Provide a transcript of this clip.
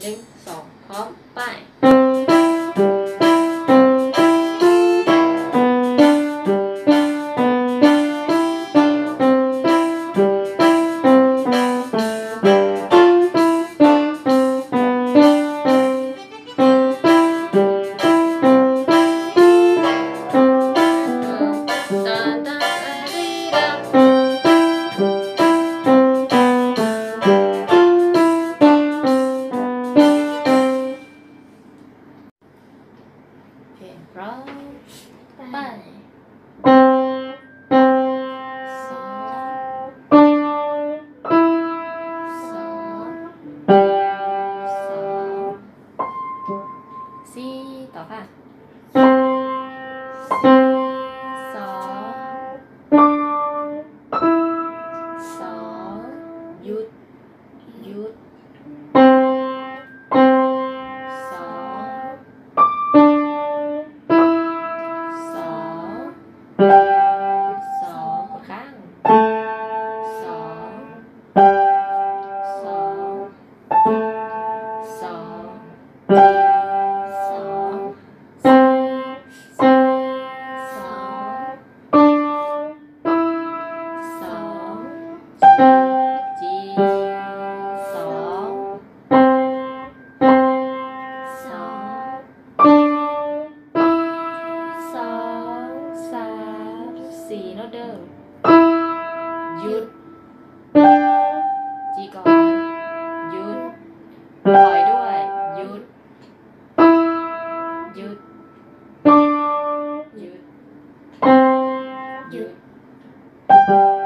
零手，好 ร้อมไปสองสองสองสี่ต่อค่ะสองสองหยุดหยุด สองกดข้างสองสองสองสองสี่สองสอง สี่โนเดอร์หยุด จีก่อนหยุด ปล่อยด้วยหยุดหยุดหยุดหยุด